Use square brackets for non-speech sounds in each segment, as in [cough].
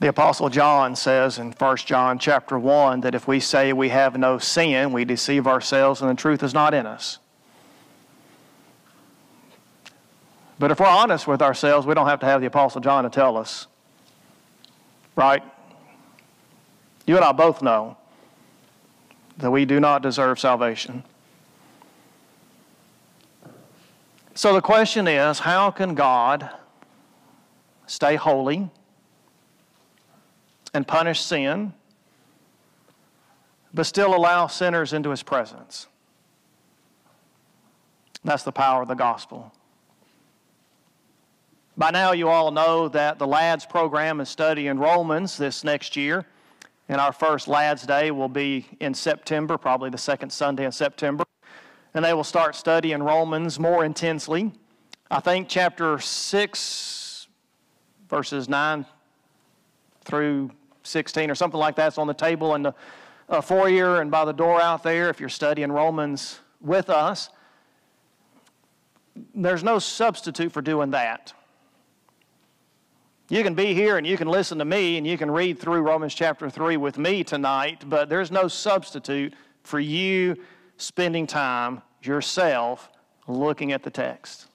The apostle John says in 1 John chapter 1 that if we say we have no sin, we deceive ourselves and the truth is not in us. But if we're honest with ourselves, we don't have to have the apostle John to tell us. Right? You and I both know that we do not deserve salvation. So the question is how can God stay holy and punish sin, but still allow sinners into his presence? That's the power of the gospel. By now, you all know that the LADS program is studying Romans this next year. And our first LADS Day will be in September, probably the second Sunday in September and they will start studying Romans more intensely. I think chapter 6, verses 9 through 16 or something like that's on the table in the uh, foyer and by the door out there if you're studying Romans with us. There's no substitute for doing that. You can be here and you can listen to me and you can read through Romans chapter 3 with me tonight, but there's no substitute for you spending time yourself looking at the text.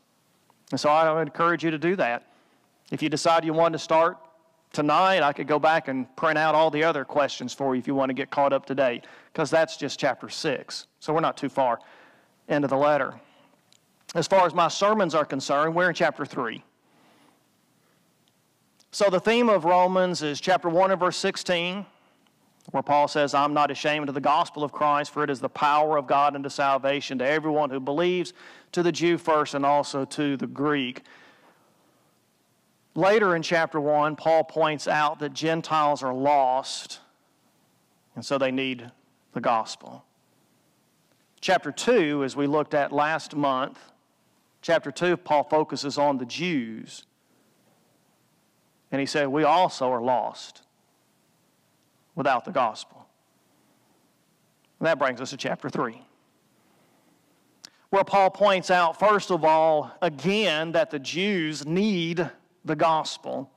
And so I encourage you to do that. If you decide you want to start tonight, I could go back and print out all the other questions for you if you want to get caught up to date, because that's just chapter 6. So we're not too far into the letter. As far as my sermons are concerned, we're in chapter 3. So the theme of Romans is chapter 1 and verse 16 where Paul says, I'm not ashamed of the gospel of Christ, for it is the power of God unto salvation to everyone who believes, to the Jew first and also to the Greek. Later in chapter 1, Paul points out that Gentiles are lost, and so they need the gospel. Chapter 2, as we looked at last month, chapter 2, Paul focuses on the Jews. And he said, We also are lost without the gospel. And that brings us to chapter 3, where Paul points out, first of all, again, that the Jews need the gospel.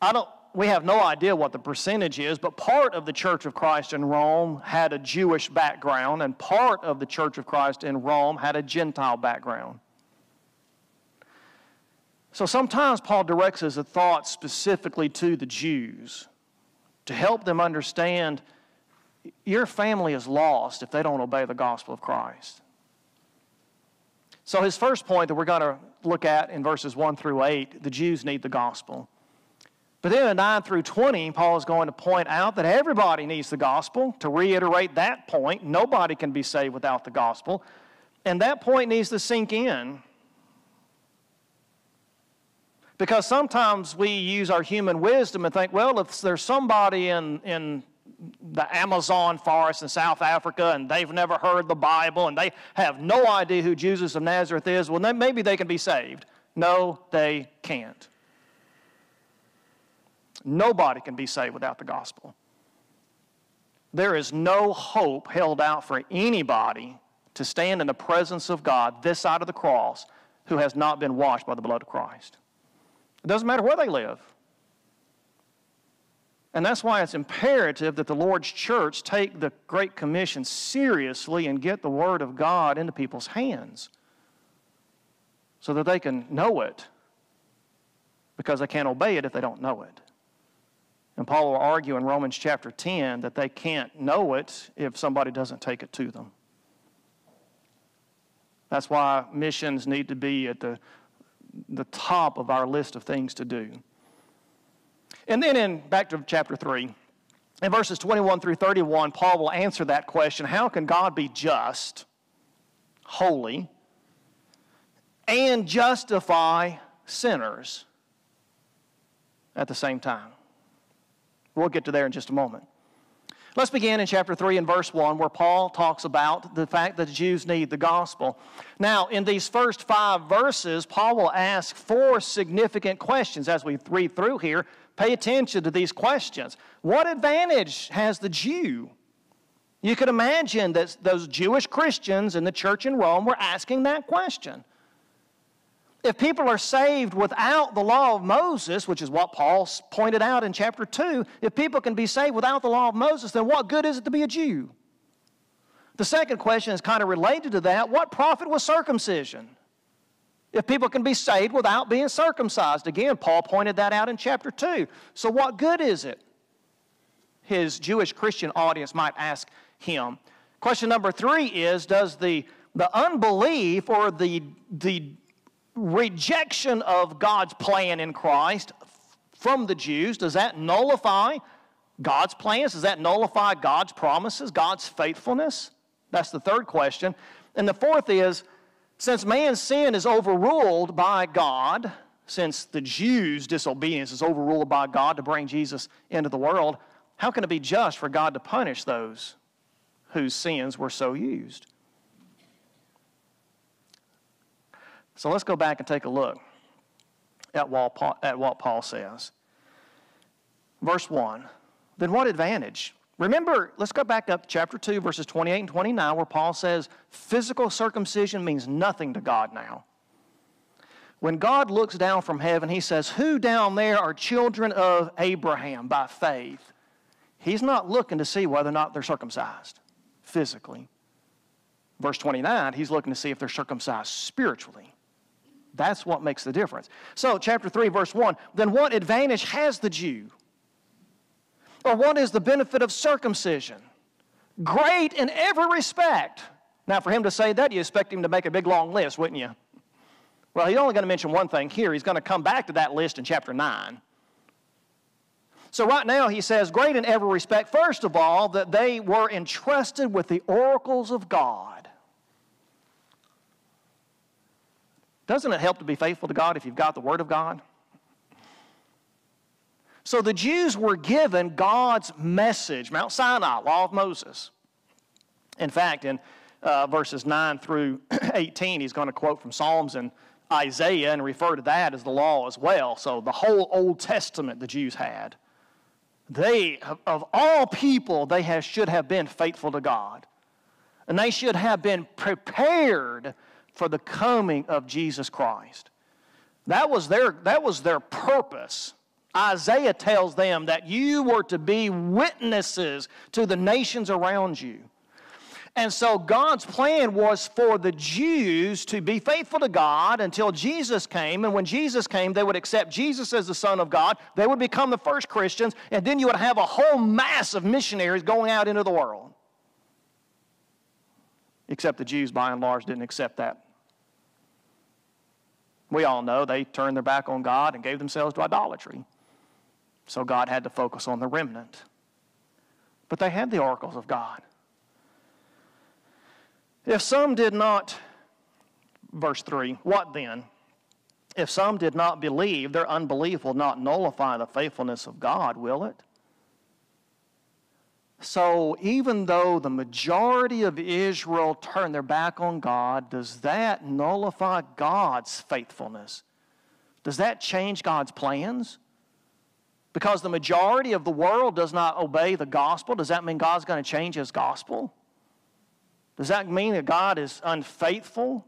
I don't, we have no idea what the percentage is, but part of the Church of Christ in Rome had a Jewish background, and part of the Church of Christ in Rome had a Gentile background. So sometimes Paul directs his thoughts specifically to the Jews to help them understand your family is lost if they don't obey the gospel of Christ. So, his first point that we're going to look at in verses 1 through 8 the Jews need the gospel. But then in 9 through 20, Paul is going to point out that everybody needs the gospel. To reiterate that point, nobody can be saved without the gospel. And that point needs to sink in. Because sometimes we use our human wisdom and think, well, if there's somebody in, in the Amazon forest in South Africa and they've never heard the Bible and they have no idea who Jesus of Nazareth is, well, then maybe they can be saved. No, they can't. Nobody can be saved without the gospel. There is no hope held out for anybody to stand in the presence of God this side of the cross who has not been washed by the blood of Christ. It doesn't matter where they live. And that's why it's imperative that the Lord's church take the Great Commission seriously and get the Word of God into people's hands so that they can know it because they can't obey it if they don't know it. And Paul will argue in Romans chapter 10 that they can't know it if somebody doesn't take it to them. That's why missions need to be at the the top of our list of things to do. And then in back to chapter 3, in verses 21 through 31, Paul will answer that question how can God be just, holy, and justify sinners at the same time? We'll get to there in just a moment. Let's begin in chapter 3 and verse 1, where Paul talks about the fact that the Jews need the gospel. Now, in these first five verses, Paul will ask four significant questions as we read through here. Pay attention to these questions. What advantage has the Jew? You could imagine that those Jewish Christians in the church in Rome were asking that question. If people are saved without the law of Moses, which is what Paul pointed out in chapter 2, if people can be saved without the law of Moses, then what good is it to be a Jew? The second question is kind of related to that. What profit was circumcision? If people can be saved without being circumcised. Again, Paul pointed that out in chapter 2. So, what good is it? His Jewish Christian audience might ask him. Question number three is Does the, the unbelief or the, the rejection of God's plan in Christ from the Jews, does that nullify God's plans? Does that nullify God's promises, God's faithfulness? That's the third question. And the fourth is since man's sin is overruled by God, since the Jews' disobedience is overruled by God to bring Jesus into the world, how can it be just for God to punish those whose sins were so used? So let's go back and take a look at what Paul, at what Paul says. Verse 1 Then what advantage? Remember, let's go back up to chapter 2, verses 28 and 29, where Paul says physical circumcision means nothing to God now. When God looks down from heaven, he says, Who down there are children of Abraham by faith? He's not looking to see whether or not they're circumcised physically. Verse 29, he's looking to see if they're circumcised spiritually. That's what makes the difference. So, chapter 3, verse 1 then what advantage has the Jew? Or what is the benefit of circumcision? Great in every respect. Now, for him to say that, you expect him to make a big long list, wouldn't you? Well, he's only going to mention one thing here. He's going to come back to that list in chapter 9. So, right now, he says, Great in every respect. First of all, that they were entrusted with the oracles of God. Doesn't it help to be faithful to God if you've got the Word of God? So the Jews were given God's message, Mount Sinai, Law of Moses. In fact, in uh, verses 9 through [clears throat] 18, he's going to quote from Psalms and Isaiah and refer to that as the law as well. So the whole Old Testament the Jews had. They, of all people, they have, should have been faithful to God. And they should have been prepared for the coming of Jesus Christ. That was their, that was their purpose. Isaiah tells them that you were to be witnesses to the nations around you. And so God's plan was for the Jews to be faithful to God until Jesus came. And when Jesus came, they would accept Jesus as the Son of God. They would become the first Christians. And then you would have a whole mass of missionaries going out into the world. Except the Jews, by and large, didn't accept that. We all know they turned their back on God and gave themselves to idolatry. So God had to focus on the remnant. But they had the oracles of God. If some did not, verse 3, what then? If some did not believe, their unbelief will not nullify the faithfulness of God, will it? So, even though the majority of Israel turned their back on God, does that nullify God's faithfulness? Does that change God's plans? Because the majority of the world does not obey the gospel, does that mean God's going to change his gospel? Does that mean that God is unfaithful?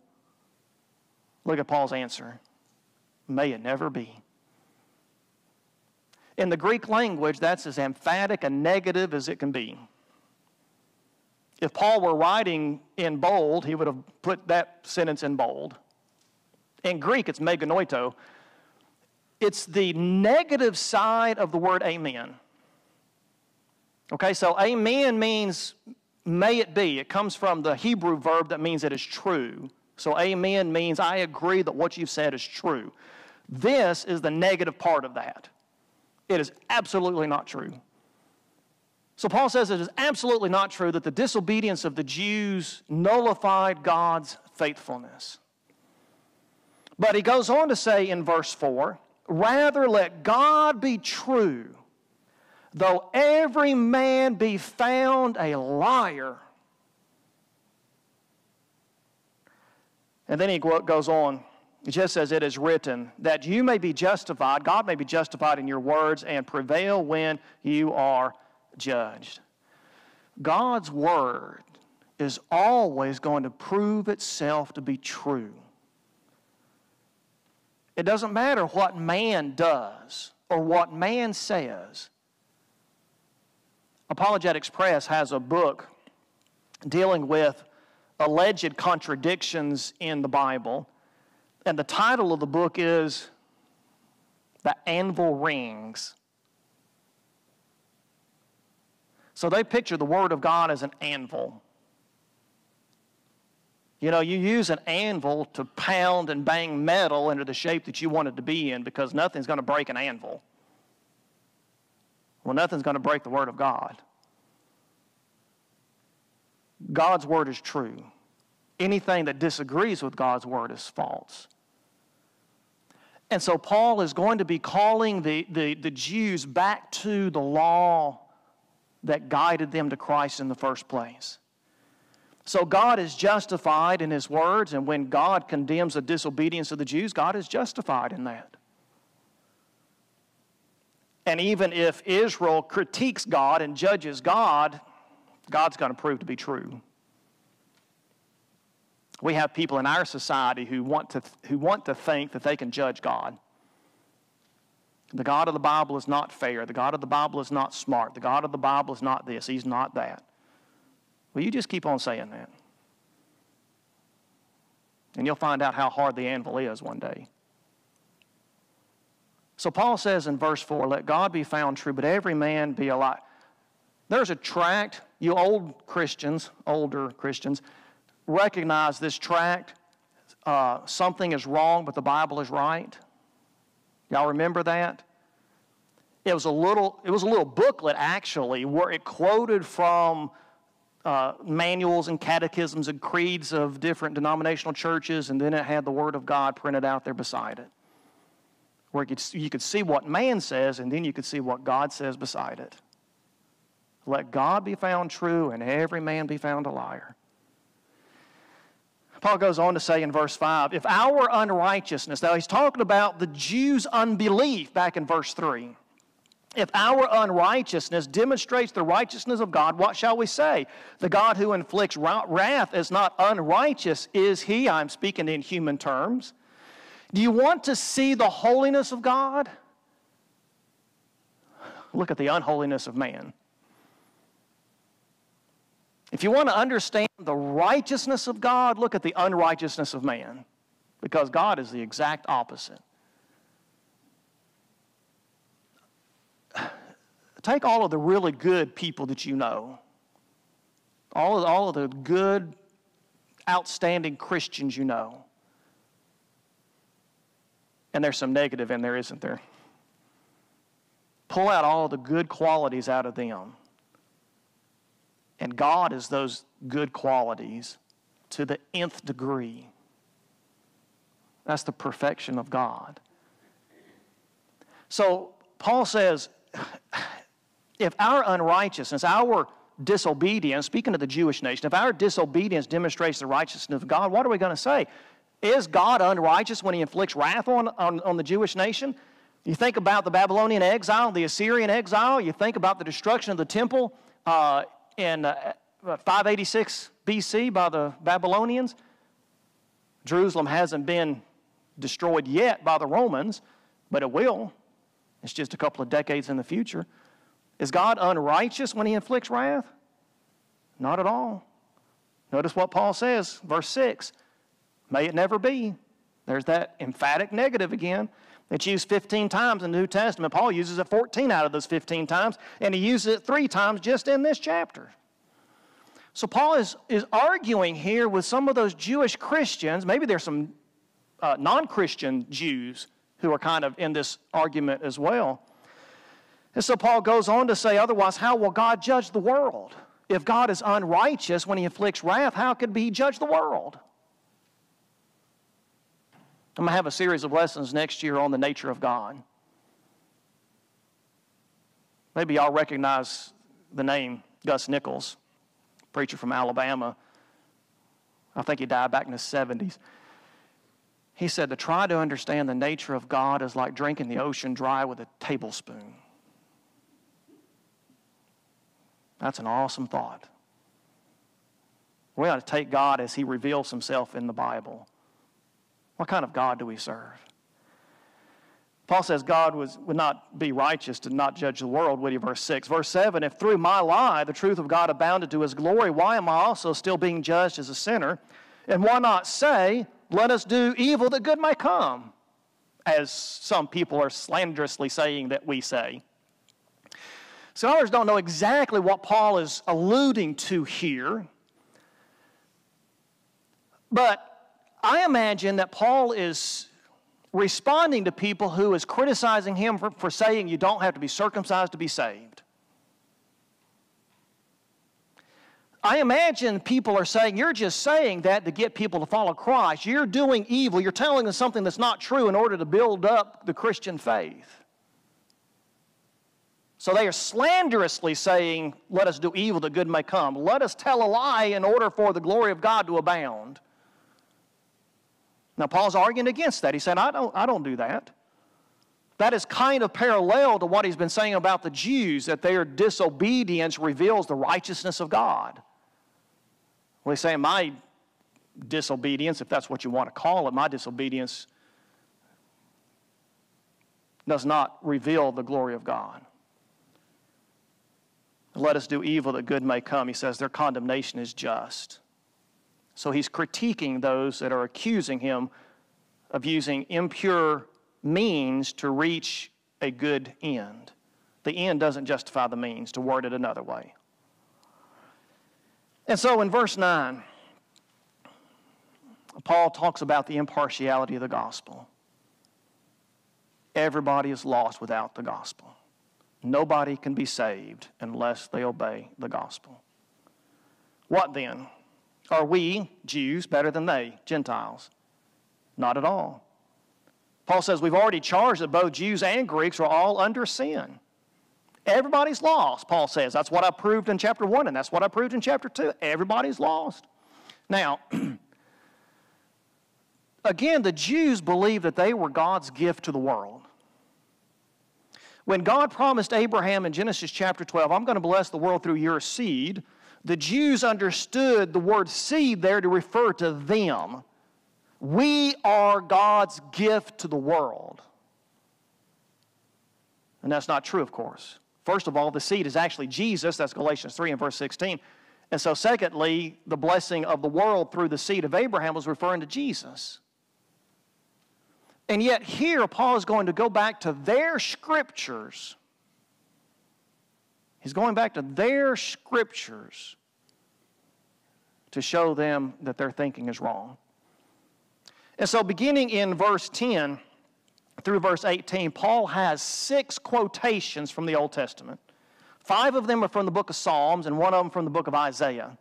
Look at Paul's answer. May it never be. In the Greek language, that's as emphatic a negative as it can be. If Paul were writing in bold, he would have put that sentence in bold. In Greek, it's me genoito, it's the negative side of the word amen. Okay, so amen means may it be. It comes from the Hebrew verb that means it is true. So amen means I agree that what you've said is true. This is the negative part of that. It is absolutely not true. So Paul says it is absolutely not true that the disobedience of the Jews nullified God's faithfulness. But he goes on to say in verse 4 Rather, let God be true, though every man be found a liar. And then he goes on. He just says, It is written that you may be justified, God may be justified in your words and prevail when you are judged. God's word is always going to prove itself to be true. It doesn't matter what man does or what man says. Apologetics Press has a book dealing with alleged contradictions in the Bible. And the title of the book is The Anvil Rings. So they picture the Word of God as an anvil. You know, you use an anvil to pound and bang metal into the shape that you want it to be in because nothing's going to break an anvil. Well, nothing's going to break the Word of God. God's Word is true. Anything that disagrees with God's Word is false. And so Paul is going to be calling the, the, the Jews back to the law that guided them to Christ in the first place. So God is justified in His words, and when God condemns the disobedience of the Jews, God is justified in that. And even if Israel critiques God and judges God, God's going to prove to be true. We have people in our society who want to, who want to think that they can judge God. The God of the Bible is not fair. The God of the Bible is not smart. The God of the Bible is not this. He's not that. Well, you just keep on saying that. And you'll find out how hard the anvil is one day. So Paul says in verse 4 let God be found true, but every man be a lie. There's a tract, you old Christians, older Christians, recognize this tract. Uh, something is wrong, but the Bible is right. Y'all remember that? It was a little, it was a little booklet actually, where it quoted from uh, manuals and catechisms and creeds of different denominational churches, and then it had the Word of God printed out there beside it. Where you could, you could see what man says, and then you could see what God says beside it. Let God be found true, and every man be found a liar. Paul goes on to say in verse 5 if our unrighteousness, now he's talking about the Jews' unbelief back in verse 3. If our unrighteousness demonstrates the righteousness of God, what shall we say? The God who inflicts wrath is not unrighteous, is he? I'm speaking in human terms. Do you want to see the holiness of God? Look at the unholiness of man. If you want to understand the righteousness of God, look at the unrighteousness of man, because God is the exact opposite. Take all of the really good people that you know, all of, all of the good, outstanding Christians you know. And there's some negative in there, isn't there? Pull out all the good qualities out of them. And God is those good qualities to the nth degree. That's the perfection of God. So Paul says, if our unrighteousness, our disobedience, speaking of the Jewish nation, if our disobedience demonstrates the righteousness of God, what are we going to say? Is God unrighteous when he inflicts wrath on, on, on the Jewish nation? You think about the Babylonian exile, the Assyrian exile, you think about the destruction of the temple uh, in uh, 586 BC by the Babylonians. Jerusalem hasn't been destroyed yet by the Romans, but it will. It's just a couple of decades in the future. Is God unrighteous when he inflicts wrath? Not at all. Notice what Paul says, verse 6 May it never be. There's that emphatic negative again. It's used 15 times in the New Testament. Paul uses it 14 out of those 15 times, and he uses it three times just in this chapter. So Paul is, is arguing here with some of those Jewish Christians. Maybe there's some uh, non Christian Jews who are kind of in this argument as well. And so Paul goes on to say, otherwise, how will God judge the world? If God is unrighteous when he inflicts wrath, how could he judge the world? I'm going to have a series of lessons next year on the nature of God. Maybe y'all recognize the name Gus Nichols, preacher from Alabama. I think he died back in the 70s. He said to try to understand the nature of God is like drinking the ocean dry with a tablespoon. That's an awesome thought. We ought to take God as He reveals Himself in the Bible. What kind of God do we serve? Paul says God was, would not be righteous to not judge the world, would he? Verse 6. Verse 7 If through my lie the truth of God abounded to his glory, why am I also still being judged as a sinner? And why not say, Let us do evil that good may come? As some people are slanderously saying that we say. Scholars don't know exactly what Paul is alluding to here, but I imagine that Paul is responding to people who is criticizing him for, for saying you don't have to be circumcised to be saved. I imagine people are saying, You're just saying that to get people to follow Christ. You're doing evil. You're telling them something that's not true in order to build up the Christian faith. So they are slanderously saying, Let us do evil that good may come. Let us tell a lie in order for the glory of God to abound. Now, Paul's arguing against that. He said, I don't, I don't do that. That is kind of parallel to what he's been saying about the Jews, that their disobedience reveals the righteousness of God. Well, he's saying, My disobedience, if that's what you want to call it, my disobedience does not reveal the glory of God. Let us do evil that good may come. He says their condemnation is just. So he's critiquing those that are accusing him of using impure means to reach a good end. The end doesn't justify the means, to word it another way. And so in verse 9, Paul talks about the impartiality of the gospel. Everybody is lost without the gospel. Nobody can be saved unless they obey the gospel. What then? Are we, Jews, better than they, Gentiles? Not at all. Paul says we've already charged that both Jews and Greeks are all under sin. Everybody's lost, Paul says. That's what I proved in chapter 1, and that's what I proved in chapter 2. Everybody's lost. Now, [clears throat] again, the Jews believed that they were God's gift to the world. When God promised Abraham in Genesis chapter 12, I'm going to bless the world through your seed, the Jews understood the word seed there to refer to them. We are God's gift to the world. And that's not true, of course. First of all, the seed is actually Jesus. That's Galatians 3 and verse 16. And so, secondly, the blessing of the world through the seed of Abraham was referring to Jesus. And yet, here, Paul is going to go back to their scriptures He's going back to their scriptures to show them that their thinking is wrong. And so, beginning in verse 10 through verse 18, Paul has six quotations from the Old Testament. Five of them are from the book of Psalms, and one of them from the book of Isaiah,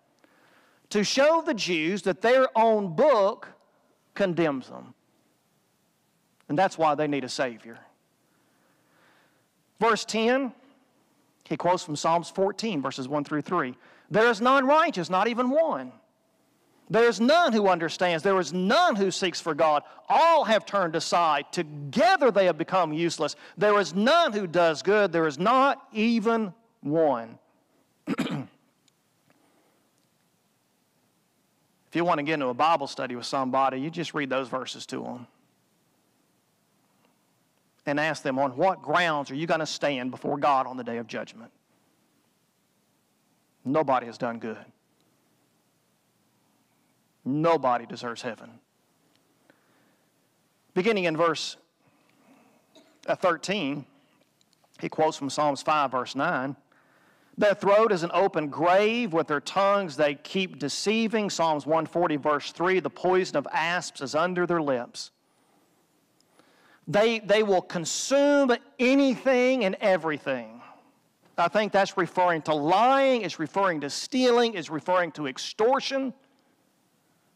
to show the Jews that their own book condemns them. And that's why they need a Savior. Verse 10 he quotes from Psalms 14, verses 1 through 3. There is none righteous, not even one. There is none who understands. There is none who seeks for God. All have turned aside. Together they have become useless. There is none who does good. There is not even one. [clears throat] if you want to get into a Bible study with somebody, you just read those verses to them and ask them, on what grounds are you going to stand before God on the day of judgment? Nobody has done good. Nobody deserves heaven. Beginning in verse uh, 13, he quotes from Psalms 5, verse 9. Their throat is an open grave. With their tongues they keep deceiving. Psalms 140, verse 3. The poison of asps is under their lips. They, they will consume anything and everything. I think that's referring to lying, it's referring to stealing, it's referring to extortion.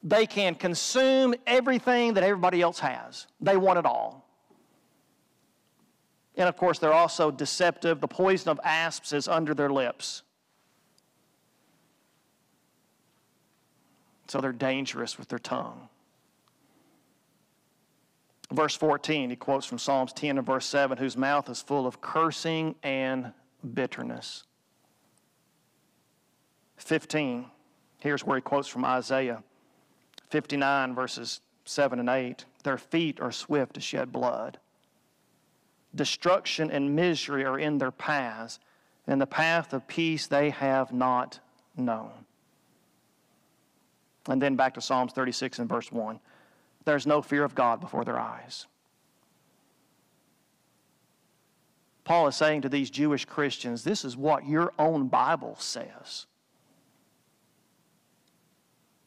They can consume everything that everybody else has, they want it all. And of course, they're also deceptive. The poison of asps is under their lips. So they're dangerous with their tongue. Verse 14, he quotes from Psalms 10 and verse 7 whose mouth is full of cursing and bitterness. 15, here's where he quotes from Isaiah 59, verses 7 and 8. Their feet are swift to shed blood. destruction and misery are in their paths, and the path of peace they have not known. And then back to Psalms 36 and verse 1. There's no fear of God before their eyes. Paul is saying to these Jewish Christians, this is what your own Bible says.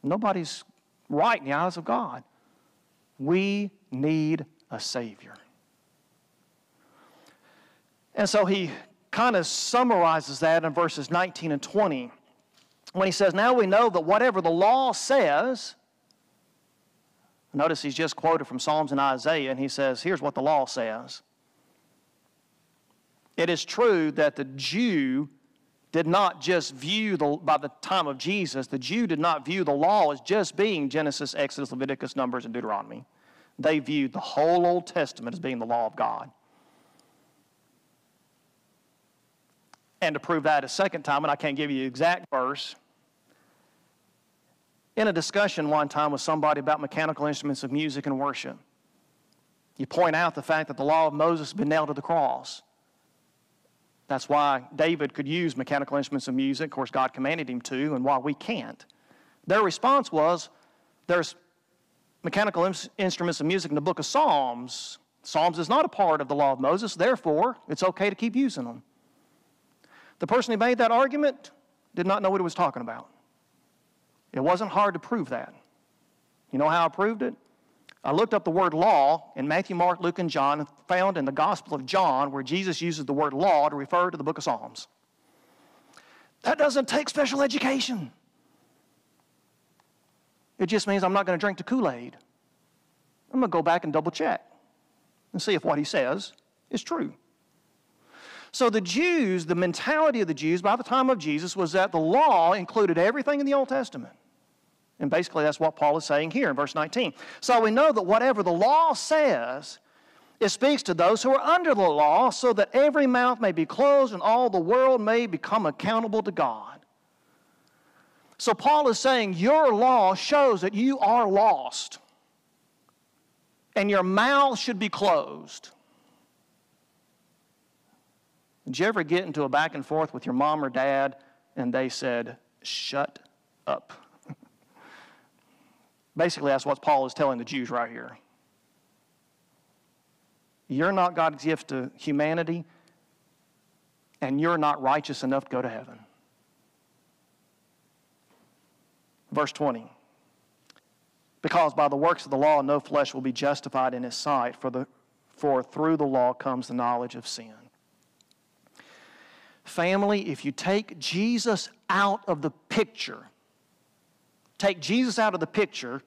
Nobody's right in the eyes of God. We need a Savior. And so he kind of summarizes that in verses 19 and 20 when he says, Now we know that whatever the law says, notice he's just quoted from Psalms and Isaiah, and he says, Here's what the law says. It is true that the Jew did not just view the, by the time of Jesus, the Jew did not view the law as just being Genesis, Exodus, Leviticus, Numbers, and Deuteronomy. They viewed the whole Old Testament as being the law of God. And to prove that a second time, and I can't give you the exact verse, in a discussion one time with somebody about mechanical instruments of music and worship, you point out the fact that the law of Moses has been nailed to the cross. That's why David could use mechanical instruments of music. Of course, God commanded him to, and why we can't. Their response was there's mechanical instruments of music in the book of Psalms. Psalms is not a part of the law of Moses, therefore, it's okay to keep using them. The person who made that argument did not know what he was talking about. It wasn't hard to prove that. You know how I proved it? I looked up the word law in Matthew, Mark, Luke, and John, and found in the Gospel of John where Jesus uses the word law to refer to the book of Psalms. That doesn't take special education. It just means I'm not going to drink the Kool Aid. I'm going to go back and double check and see if what he says is true. So, the Jews, the mentality of the Jews by the time of Jesus was that the law included everything in the Old Testament. And basically, that's what Paul is saying here in verse 19. So, we know that whatever the law says, it speaks to those who are under the law, so that every mouth may be closed and all the world may become accountable to God. So, Paul is saying your law shows that you are lost, and your mouth should be closed. Did you ever get into a back and forth with your mom or dad and they said, Shut up? [laughs] Basically, that's what Paul is telling the Jews right here. You're not God's gift to humanity, and you're not righteous enough to go to heaven. Verse 20. Because by the works of the law no flesh will be justified in his sight, for, the, for through the law comes the knowledge of sin. Family, if you take Jesus out of the picture, take Jesus out of the picture,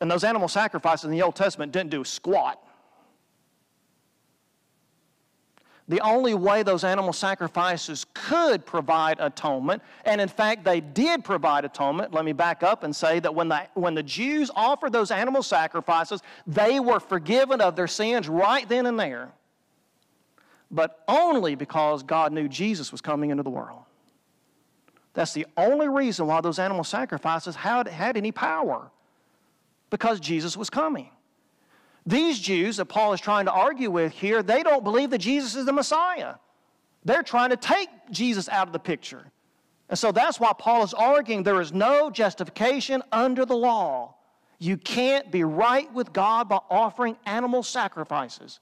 and those animal sacrifices in the Old Testament didn't do squat. The only way those animal sacrifices could provide atonement, and in fact they did provide atonement, let me back up and say that when the, when the Jews offered those animal sacrifices, they were forgiven of their sins right then and there but only because God knew Jesus was coming into the world. That's the only reason why those animal sacrifices had, had any power, because Jesus was coming. These Jews that Paul is trying to argue with here, they don't believe that Jesus is the Messiah. They're trying to take Jesus out of the picture. And so that's why Paul is arguing there is no justification under the law. You can't be right with God by offering animal sacrifices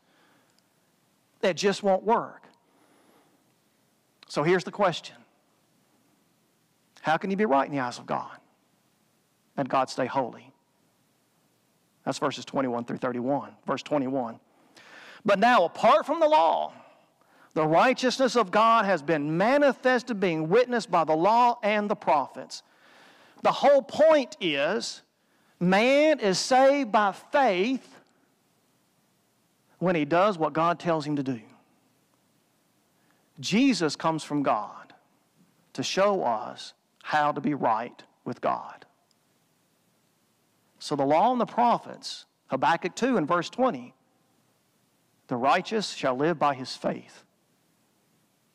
that just won't work. So here's the question How can you be right in the eyes of God and God stay holy? That's verses 21 through 31. Verse 21. But now, apart from the law, the righteousness of God has been manifested, being witnessed by the law and the prophets. The whole point is man is saved by faith when he does what God tells him to do. Jesus comes from God to show us how to be right with God. So the law and the prophets, Habakkuk 2 and verse 20, the righteous shall live by his faith.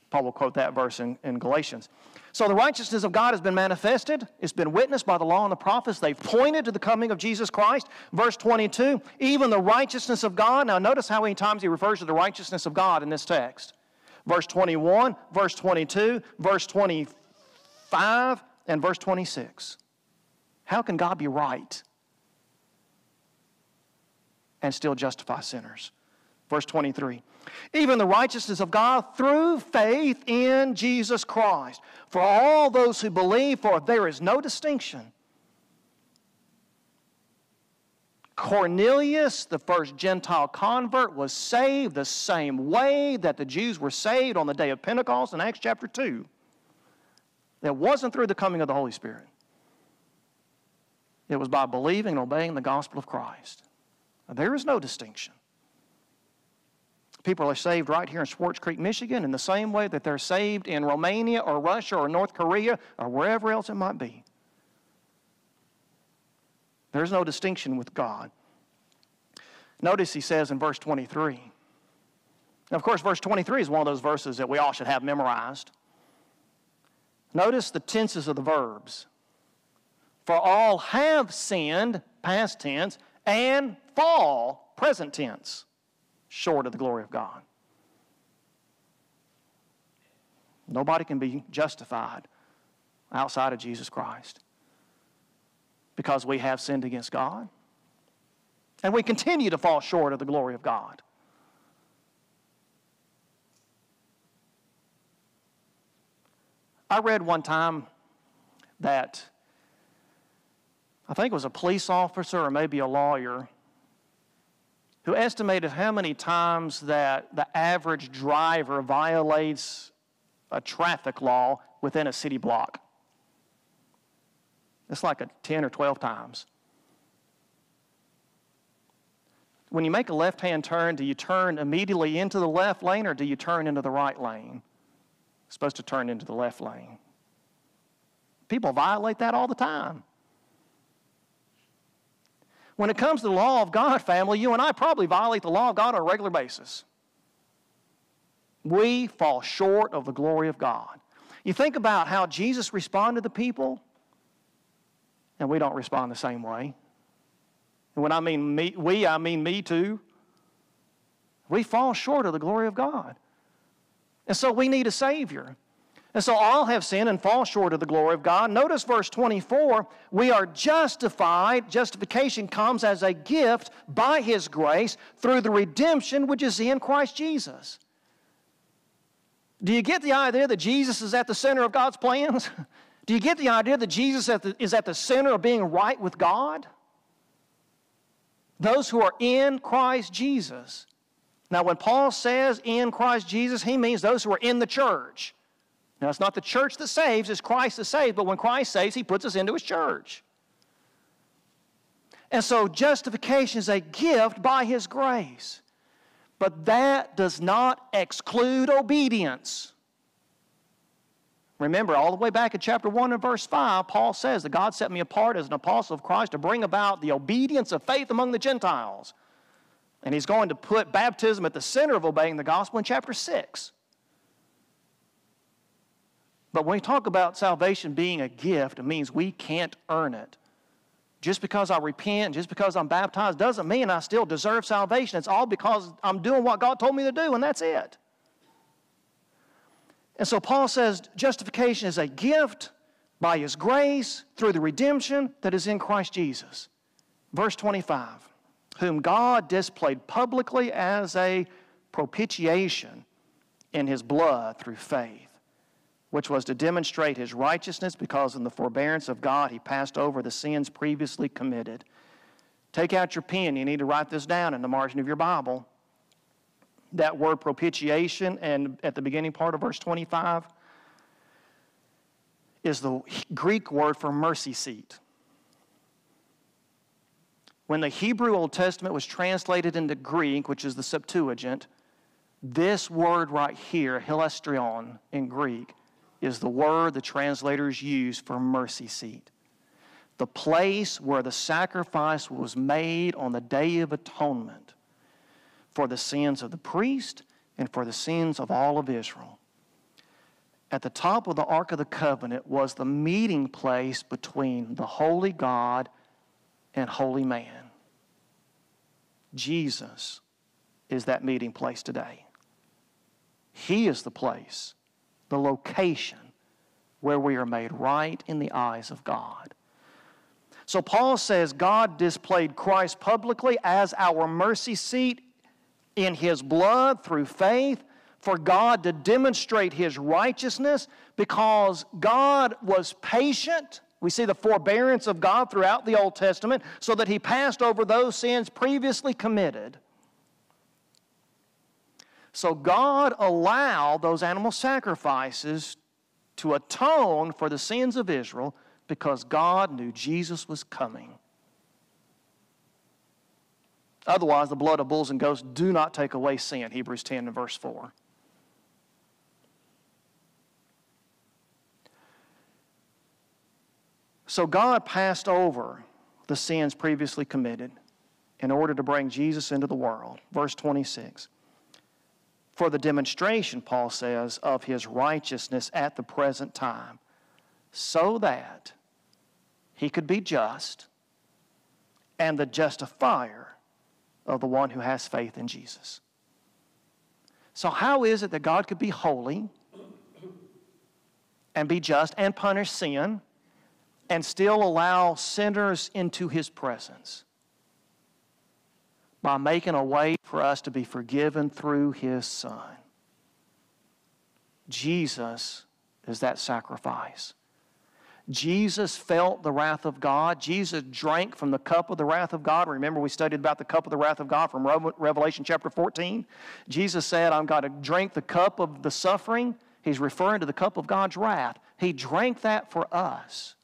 Paul will quote that verse in, in Galatians. So the righteousness of God has been manifested. It's been witnessed by the law and the prophets. They've pointed to the coming of Jesus Christ. Verse 22, even the righteousness of God. Now notice how many times he refers to the righteousness of God in this text. Verse 21, verse 22, verse 25, and verse 26. How can God be right and still justify sinners? Verse 23 even the righteousness of God through faith in Jesus Christ. For all those who believe, for there is no distinction. Cornelius, the first Gentile convert, was saved the same way that the Jews were saved on the day of Pentecost in Acts chapter 2. It wasn't through the coming of the Holy Spirit, it was by believing and obeying the gospel of Christ. There is no distinction. People are saved right here in Swartz Creek, Michigan, in the same way that they're saved in Romania or Russia or North Korea or wherever else it might be. There's no distinction with God. Notice he says in verse 23. Now, of course, verse 23 is one of those verses that we all should have memorized. Notice the tenses of the verbs. For all have sinned, past tense, and fall, present tense short of the glory of God. Nobody can be justified outside of Jesus Christ because we have sinned against God and we continue to fall short of the glory of God. I read one time that I think it was a police officer or maybe a lawyer who estimated how many times that the average driver violates a traffic law within a city block. It's like a 10 or 12 times. When you make a left hand turn, do you turn immediately into the left lane or do you turn into the right lane? You're supposed to turn into the left lane. People violate that all the time. When it comes to the law of God, family, you and I probably violate the law of God on a regular basis. We fall short of the glory of God. You think about how Jesus responded to the people, and we don't respond the same way. And when I mean me, we, I mean me too. We fall short of the glory of God. And so we need a Savior. And so all have sinned and fall short of the glory of God. Notice verse 24 we are justified. Justification comes as a gift by His grace through the redemption which is in Christ Jesus. Do you get the idea that Jesus is at the center of God's plans? [laughs] Do you get the idea that Jesus is at the center of being right with God? Those who are in Christ Jesus. Now, when Paul says in Christ Jesus, he means those who are in the church. Now, it's not the church that saves, it's Christ that saves, but when Christ saves, he puts us into his church. And so, justification is a gift by his grace. But that does not exclude obedience. Remember, all the way back in chapter 1 and verse 5, Paul says that God set me apart as an apostle of Christ to bring about the obedience of faith among the Gentiles. And he's going to put baptism at the center of obeying the gospel in chapter 6. But when we talk about salvation being a gift, it means we can't earn it. Just because I repent, just because I'm baptized, doesn't mean I still deserve salvation. It's all because I'm doing what God told me to do, and that's it. And so Paul says justification is a gift by His grace through the redemption that is in Christ Jesus. Verse 25, whom God displayed publicly as a propitiation in His blood through faith which was to demonstrate his righteousness because in the forbearance of God he passed over the sins previously committed. Take out your pen. You need to write this down in the margin of your Bible. That word propitiation, and at the beginning part of verse 25, is the Greek word for mercy seat. When the Hebrew Old Testament was translated into Greek, which is the Septuagint, this word right here, hilasterion in Greek, is the word the translators use for mercy seat. The place where the sacrifice was made on the Day of Atonement for the sins of the priest and for the sins of all of Israel. at the top of the Ark of the Covenant was the meeting place between the holy God and holy man. Jesus is that meeting place today. He is the place, the location where we are made right in the eyes of God. So Paul says God displayed Christ publicly as our mercy seat in his blood through faith for God to demonstrate his righteousness because God was patient. We see the forbearance of God throughout the Old Testament so that he passed over those sins previously committed. So God allowed those animal sacrifices to atone for the sins of Israel because God knew Jesus was coming. Otherwise, the blood of bulls and goats do not take away sin, Hebrews 10 and verse 4. So God passed over the sins previously committed in order to bring Jesus into the world. Verse 26 for the demonstration, Paul says, of his righteousness at the present time, so that he could be just and the justifier of the one who has faith in Jesus. So, how is it that God could be holy and be just and punish sin and still allow sinners into his presence? By making a way for us to be forgiven through His Son. Jesus is that sacrifice. Jesus felt the wrath of God. Jesus drank from the cup of the wrath of God. Remember, we studied about the cup of the wrath of God from Revelation chapter 14. Jesus said, I'm going to drink the cup of the suffering. He's referring to the cup of God's wrath. He drank that for us.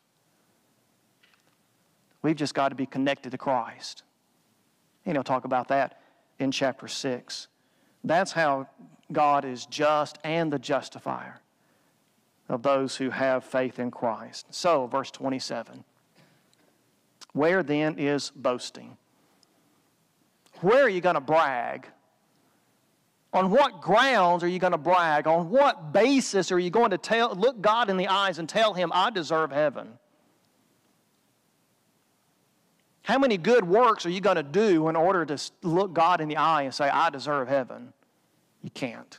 We've just got to be connected to Christ. And he'll talk about that in chapter 6. That's how God is just and the justifier of those who have faith in Christ. So, verse 27. Where then is boasting? Where are you going to brag? On what grounds are you going to brag? On what basis are you going to tell, look God in the eyes and tell him, I deserve heaven? How many good works are you going to do in order to look God in the eye and say, I deserve heaven? You can't.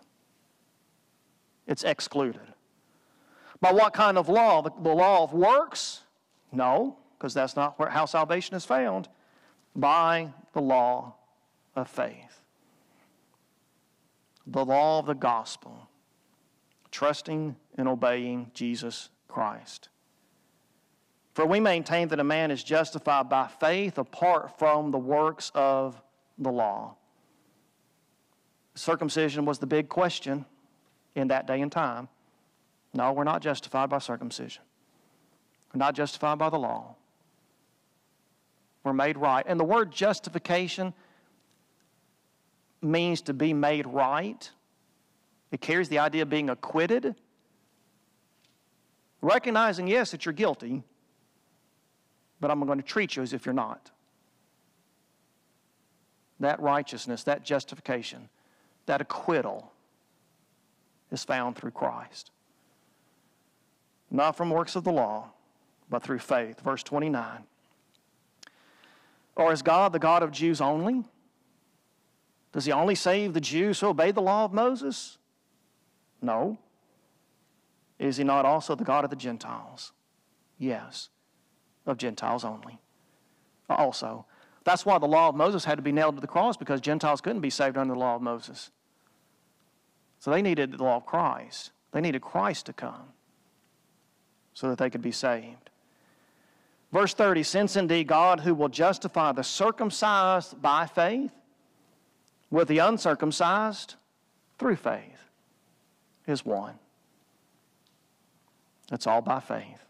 It's excluded. By what kind of law? The, the law of works? No, because that's not where, how salvation is found. By the law of faith. The law of the gospel. Trusting and obeying Jesus Christ. For we maintain that a man is justified by faith apart from the works of the law. Circumcision was the big question in that day and time. No, we're not justified by circumcision. We're not justified by the law. We're made right. And the word justification means to be made right. It carries the idea of being acquitted. Recognizing, yes, that you're guilty, but I'm going to treat you as if you're not. That righteousness, that justification, that acquittal is found through Christ. Not from works of the law, but through faith. Verse 29. Or is God the God of Jews only? Does he only save the Jews who obey the law of Moses? No. Is he not also the God of the Gentiles? Yes of Gentiles only. Also, that's why the law of Moses had to be nailed to the cross because Gentiles couldn't be saved under the law of Moses. So they needed the law of Christ. They needed Christ to come so that they could be saved. Verse 30 Since indeed God, who will justify the circumcised by faith, with the uncircumcised through faith, is one. It's all by faith.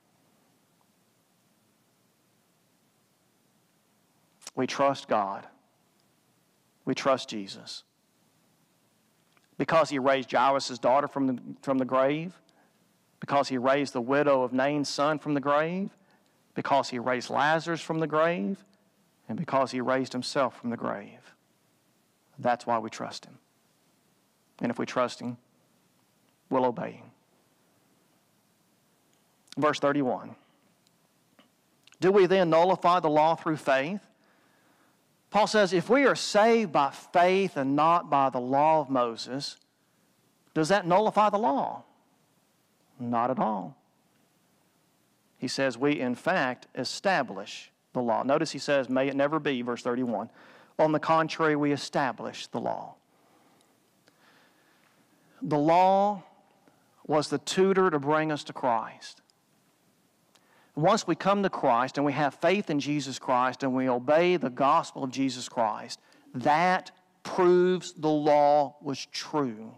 We trust God. We trust Jesus. Because he raised Jairus' daughter from the, from the grave, because he raised the widow of Nain's son from the grave, because he raised Lazarus from the grave, and because he raised himself from the grave. That's why we trust him. And if we trust him, we'll obey him. Verse 31. Do we then nullify the law through faith? Paul says if we are saved by faith and not by the law of Moses, does that nullify the law? Not at all. He says we, in fact, establish the law. Notice he says, may it never be, verse 31. On the contrary, we establish the law. The law was the tutor to bring us to Christ. Once we come to Christ and we have faith in Jesus Christ and we obey the gospel of Jesus Christ, that proves the law was true.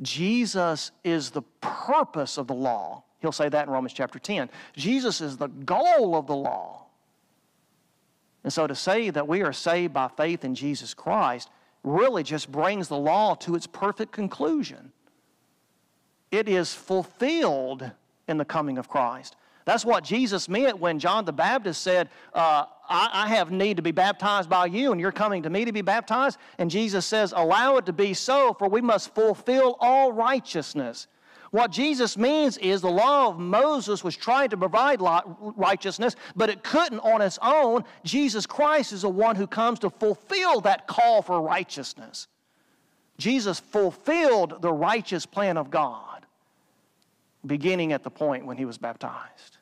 Jesus is the purpose of the law. He'll say that in Romans chapter 10. Jesus is the goal of the law. And so to say that we are saved by faith in Jesus Christ really just brings the law to its perfect conclusion. It is fulfilled in the coming of Christ. That's what Jesus meant when John the Baptist said, uh, I, I have need to be baptized by you, and you're coming to me to be baptized. And Jesus says, Allow it to be so, for we must fulfill all righteousness. What Jesus means is the law of Moses was trying to provide righteousness, but it couldn't on its own. Jesus Christ is the one who comes to fulfill that call for righteousness. Jesus fulfilled the righteous plan of God, beginning at the point when he was baptized.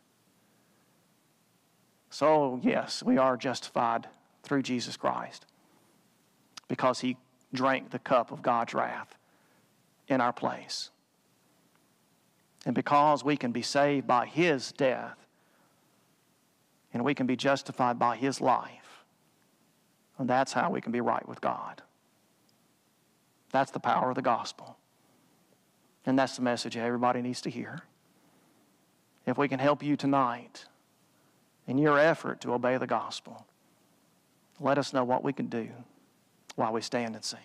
So, yes, we are justified through Jesus Christ because he drank the cup of God's wrath in our place. And because we can be saved by his death and we can be justified by his life, and that's how we can be right with God. That's the power of the gospel. And that's the message everybody needs to hear. If we can help you tonight in your effort to obey the gospel, let us know what we can do while we stand and sing.